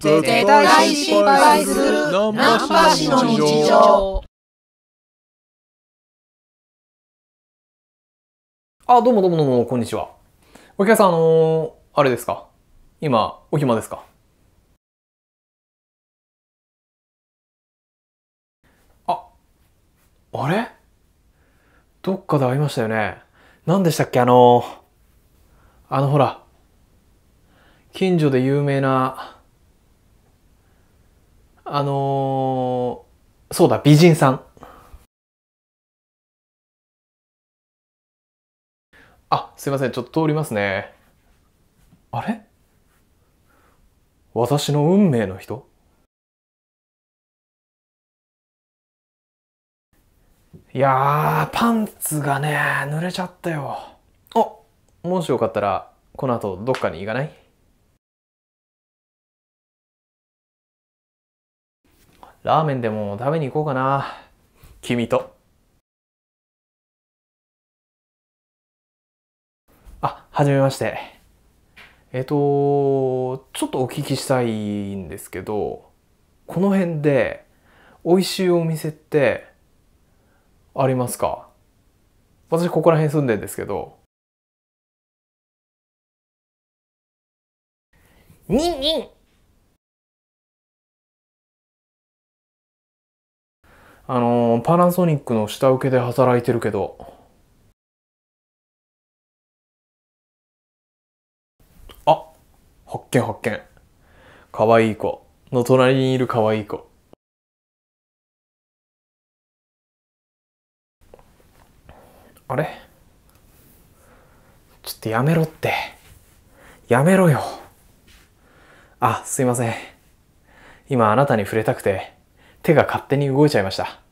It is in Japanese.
絶対失敗するナンパ師の日常あ、どうもどうもどうも、こんにちは。お客さん、あのー、あれですか？今、お暇ですか？あ、あれ？どっかで会いましたよね。何でしたっけ？あのー、あのほら、近所で有名な、あのー、そうだ、美人さん。あ、すいません、ちょっと通りますね。あれ？私の運命の人？いや、パンツがね、濡れちゃったよ。あ、もしよかったら、この後どっかに行かない？ラーメンでも食べに行こうかな。君と。あ、はじめまして。えっと、ちょっとお聞きしたいんですけど、この辺で美味しいお店ってありますか？私ここら辺住んでんですけど。ニンニンあの、パナソニックの下請けで働いてるけど。あ、発見発見。かわいい子の隣にいるかわいい子。あれ？ちょっとやめろって。やめろよ。あ、すいません。今あなたに触れたくて、手が勝手に動いちゃいました。